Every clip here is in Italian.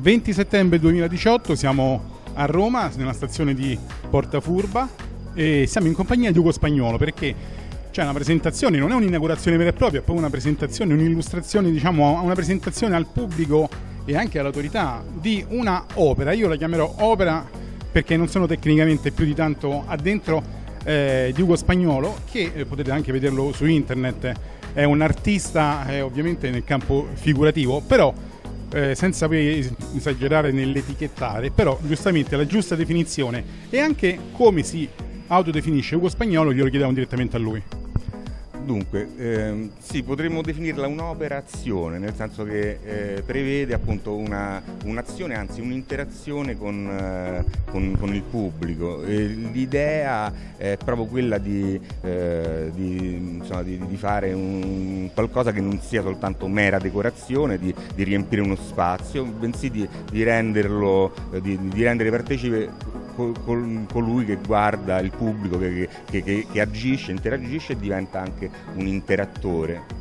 20 settembre 2018 siamo a Roma, nella stazione di Porta Furba e siamo in compagnia di Ugo Spagnolo perché c'è una presentazione, non è un'inaugurazione vera e propria, è proprio una presentazione, un'illustrazione, diciamo, una presentazione al pubblico e anche all'autorità di una opera. Io la chiamerò opera perché non sono tecnicamente più di tanto addentro eh, di Ugo Spagnolo, che eh, potete anche vederlo su internet, è un artista eh, ovviamente nel campo figurativo, però eh, senza esagerare nell'etichettare, però giustamente la giusta definizione e anche come si autodefinisce Ugo Spagnolo glielo chiediamo direttamente a lui. Dunque, ehm, sì, potremmo definirla un'operazione, nel senso che eh, prevede appunto una, un'azione, anzi un'interazione con, eh, con, con il pubblico. L'idea è proprio quella di, eh, di, insomma, di, di fare un, qualcosa che non sia soltanto mera decorazione, di, riempire uno spazio, bensì di, renderlo, di, rendere partecipe colui che guarda il pubblico, che, che, che, che agisce, interagisce e diventa anche un interattore.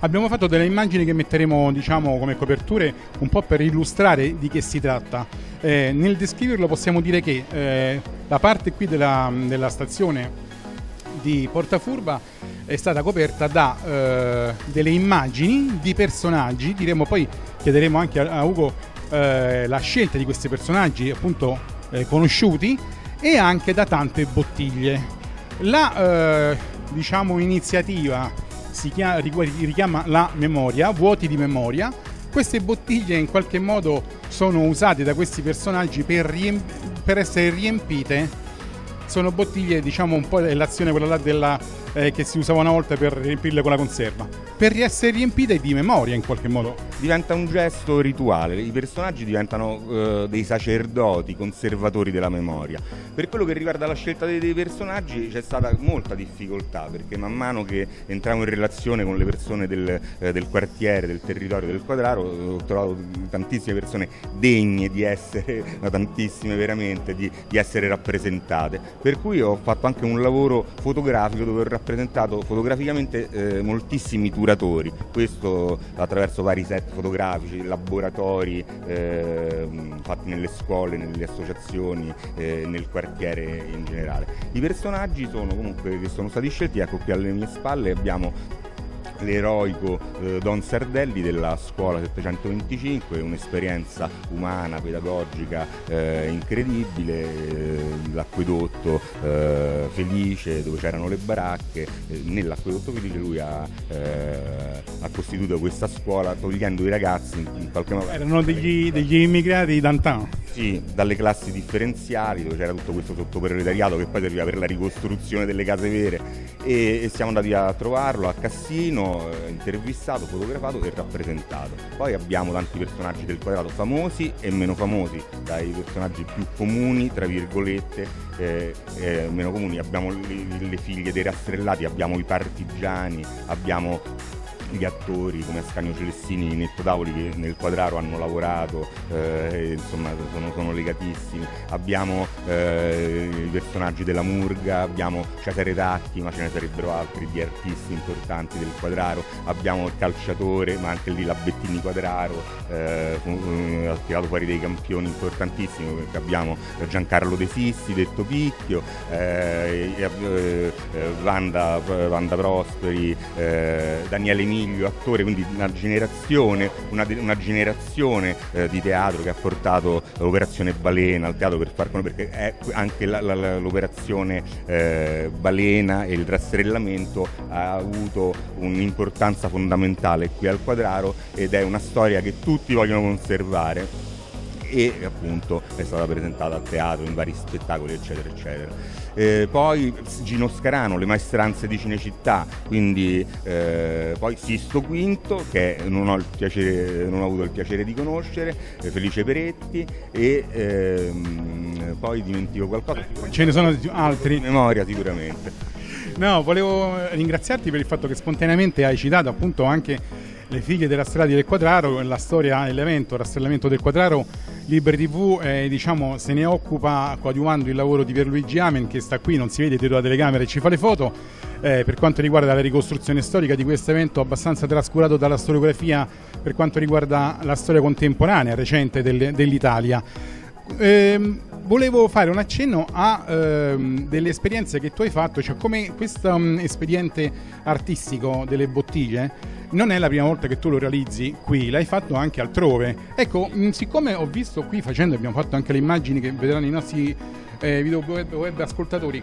Abbiamo fatto delle immagini che metteremo diciamo, come coperture un po' per illustrare di che si tratta. Eh, nel descriverlo possiamo dire che eh, la parte qui della, della, stazione di Portafurba è stata coperta da eh, delle immagini di personaggi, diremo poi chiederemo anche a, a Ugo eh, la scelta di questi personaggi appunto eh, conosciuti e anche da tante bottiglie. La eh, diciamo, iniziativa si chiama, richiama la memoria, vuoti di memoria. Queste bottiglie in qualche modo sono usate da questi personaggi per, riemp- per essere riempite. Sono bottiglie, diciamo un po' l'azione quella là della eh, che si usava una volta per riempirle con la conserva, per essere riempite di memoria in qualche modo. Diventa un gesto rituale, i personaggi diventano eh, dei sacerdoti, conservatori della memoria. Per quello che riguarda la scelta dei, dei, personaggi c'è stata molta difficoltà perché man mano che entravo in relazione con le persone del, eh, del quartiere, del territorio del quadraro, ho trovato tantissime persone degne di essere, ma tantissime veramente, di, di essere rappresentate. Per cui ho fatto anche un lavoro fotografico dove ho rappresentato rappresentato fotograficamente eh, moltissimi turatori, questo attraverso vari set fotografici, laboratori eh, fatti nelle scuole, nelle associazioni, eh, nel quartiere in generale. I personaggi sono comunque che sono stati scelti, ecco qui alle mie spalle abbiamo l'eroico eh, Don Sardelli della scuola 725, un'esperienza umana, pedagogica eh, incredibile, eh, l'acquedotto eh, felice dove c'erano le baracche, eh, nell'acquedotto felice lui ha, eh, ha, costituito questa scuola togliendo i ragazzi in, in qualche modo. Erano degli, degli immigrati d'antan. Sì, dalle classi differenziali dove c'era tutto questo sottoproletariato che poi serviva per la ricostruzione delle case vere e, e siamo andati a trovarlo a Cassino eh, intervistato, fotografato e rappresentato. Poi abbiamo tanti personaggi del quadrato famosi e meno famosi, dai personaggi più comuni, tra virgolette, eh, eh, meno comuni. Abbiamo le, le figlie dei rastrellati, abbiamo i partigiani, abbiamo gli attori come Ascanio Celestini, Netto Tavoli che nel quadraro hanno lavorato, eh, insomma sono, sono, legatissimi. Abbiamo eh, i personaggi della Murga, abbiamo Cesare Tatti, ma ce ne sarebbero altri di artisti importanti del quadraro. Abbiamo il calciatore, ma anche lì la Bettini Quadraro, eh, ha tirato fuori dei campioni importantissimi perché abbiamo Giancarlo De Sisti, detto Picchio, eh, eh, Vanda, Vanda Prosperi, eh, Daniele Mini Miglio, attore, quindi una generazione, una, una generazione eh, di teatro che ha portato l'operazione Balena al teatro per far conoscere, perché è anche la, la, l'operazione eh, Balena e il rastrellamento ha avuto un'importanza fondamentale qui al Quadraro ed è una storia che tutti vogliono conservare e appunto è stata presentata a teatro in vari spettacoli eccetera eccetera. Eh, poi Gino Scarano, Le maestranze di Cinecittà, quindi eh, poi Sisto Quinto che non ho, piacere, non ho, avuto il piacere di conoscere, eh, Felice Peretti e ehm, poi dimentico qualcosa. Ce ne sono altri? Memoria sicuramente. No, volevo ringraziarti per il fatto che spontaneamente hai citato appunto anche le figlie della strada del Quadraro, la storia dell'evento, il rastrellamento del Quadraro, Libre TV eh, diciamo, se ne occupa coadiuvando il lavoro di Pierluigi Amen che sta qui, non si vede dietro la telecamera e ci fa le foto eh, per quanto riguarda la ricostruzione storica di questo evento abbastanza trascurato dalla storiografia per quanto riguarda la storia contemporanea, recente del, dell'Italia. Eh, volevo fare un accenno a ehm, delle esperienze che tu hai fatto, cioè come questo um, espediente artistico delle bottiglie non è la prima volta che tu lo realizzi qui, l'hai fatto anche altrove. Ecco, mh, siccome ho visto qui facendo, abbiamo fatto anche le immagini che vedranno i nostri eh, video web, web ascoltatori,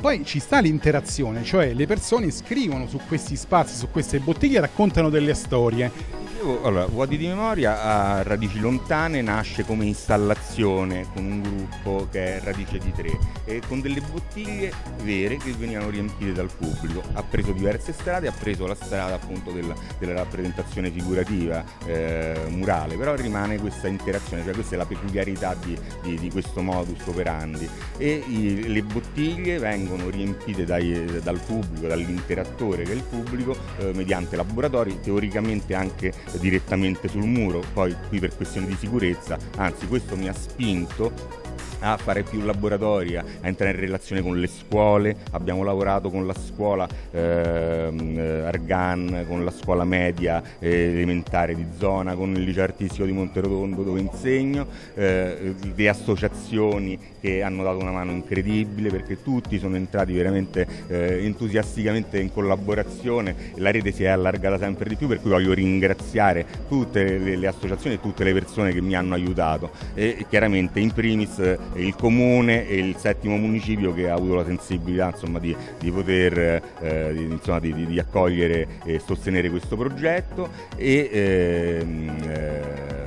poi ci sta l'interazione, cioè le persone scrivono su questi spazi, su queste bottiglie, raccontano delle storie allora, Vuoti di Memoria a radici lontane nasce come installazione con un gruppo che è Radice di Tre e con delle bottiglie vere che venivano riempite dal pubblico. Ha preso diverse strade, ha preso la strada appunto della, della rappresentazione figurativa eh, murale, però rimane questa interazione, cioè questa è la peculiarità di, di, di questo modus operandi e i, le bottiglie vengono riempite dai, dal pubblico, dall'interattore che è il pubblico, eh, mediante laboratori teoricamente anche direttamente sul muro, poi qui per questioni di sicurezza, anzi questo mi ha spinto a fare più laboratori, a entrare in relazione con le scuole, abbiamo lavorato con la scuola ehm, eh, Argan, con la scuola media eh, elementare di zona, con il liceo artistico di Monterotondo dove insegno, eh, le associazioni che hanno dato una mano incredibile perché tutti sono entrati veramente eh, entusiasticamente in collaborazione, la rete si è allargata sempre di più per cui voglio ringraziare tutte le, le associazioni e tutte le persone che mi hanno aiutato. E chiaramente in primis il comune e il settimo municipio che ha avuto la sensibilità insomma, di, di, poter eh, di, insomma, di, accogliere e sostenere questo progetto e, ehm, eh,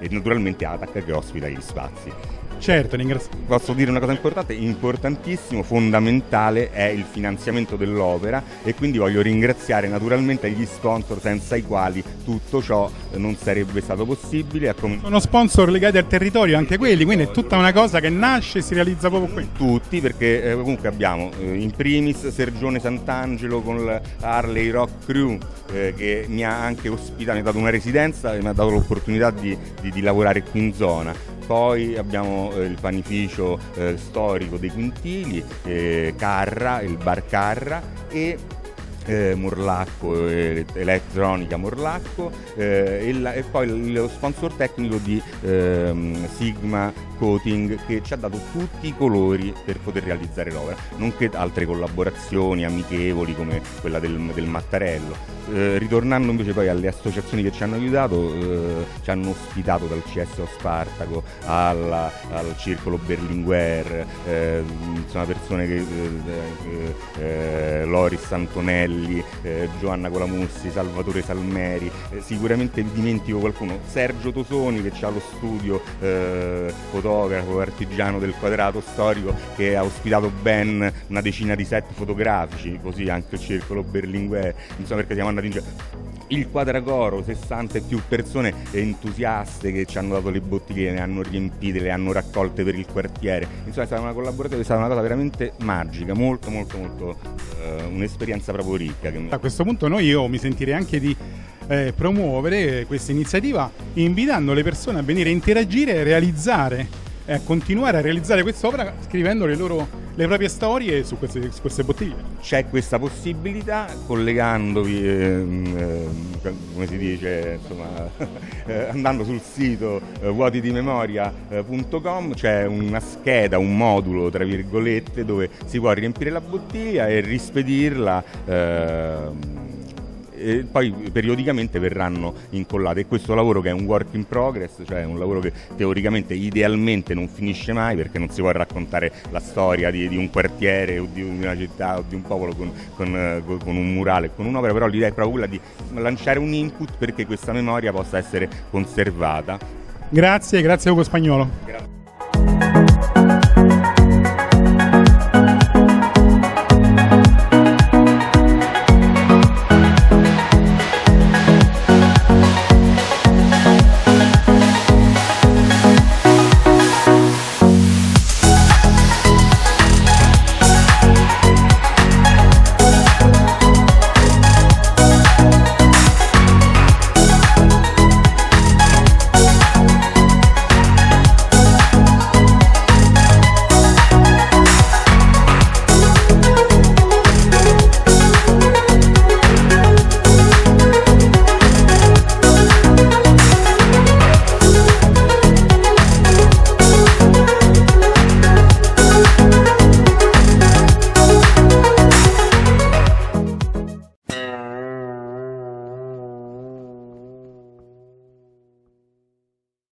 e naturalmente Atac che ospita gli spazi. Certo, ringrazio. Posso dire una cosa importante? Importantissimo, fondamentale è il finanziamento dell'opera e quindi voglio ringraziare naturalmente gli sponsor senza i quali tutto ciò non sarebbe stato possibile. Sono sponsor legati al territorio anche quelli, quindi è tutta una cosa che nasce e si realizza proprio qui. Tutti, perché eh, comunque abbiamo eh, in primis Sergione Sant'Angelo con l'Harley Rock Crew eh, che mi ha anche ospitato, mi ha dato una residenza e mi ha dato l'opportunità di, di, di lavorare qui in zona poi abbiamo eh, il panificio eh, storico dei Quintili, eh, Carra, il bar Carra e eh, Morlacco, eh, elettronica Morlacco eh, e, la, e, poi lo sponsor tecnico di ehm, Sigma Coating che ci ha dato tutti i colori per poter realizzare l'opera, nonché altre collaborazioni amichevoli come quella del, del Mattarello. Eh, ritornando invece poi alle associazioni che ci hanno aiutato, eh, ci hanno ospitato dal CSO Spartaco alla, al Circolo Berlinguer, eh, insomma persone che Loris Antonelli, Antonelli, eh, Giovanna Colamussi, Salvatore Salmeri, eh, sicuramente dimentico qualcuno, Sergio Tosoni che ha lo studio eh, fotografo, artigiano del quadrato storico che ha ospitato ben una decina di set fotografici, così anche il circolo Berlinguer, insomma perché siamo andati giro il Quadracoro, 60 e più persone entusiaste che ci hanno dato le bottiglie, ne hanno riempite, le hanno raccolte per il quartiere. Insomma è stata una collaborazione, è stata una cosa veramente magica, molto molto molto eh, un'esperienza proprio ricca. Mi... A questo punto noi io mi sentirei anche di eh, promuovere questa iniziativa invitando le persone a venire a interagire e realizzare e a continuare a realizzare quest'opera scrivendo le loro le proprie storie su queste, su queste bottiglie. C'è questa possibilità collegandovi, eh, come si dice, insomma, eh, andando sul sito eh, vuotidimemoria.com c'è una scheda, un modulo tra virgolette dove si può riempire la bottiglia e rispedirla ehm, e poi periodicamente verranno incollate. E questo lavoro che è un work in progress, cioè un lavoro che teoricamente, idealmente non finisce mai perché non si può raccontare la storia di, di un quartiere o di una città o di un popolo con, con, con un murale, con un'opera, però l'idea è proprio quella di lanciare un input perché questa memoria possa essere conservata. Grazie, grazie Ugo Spagnolo. Grazie.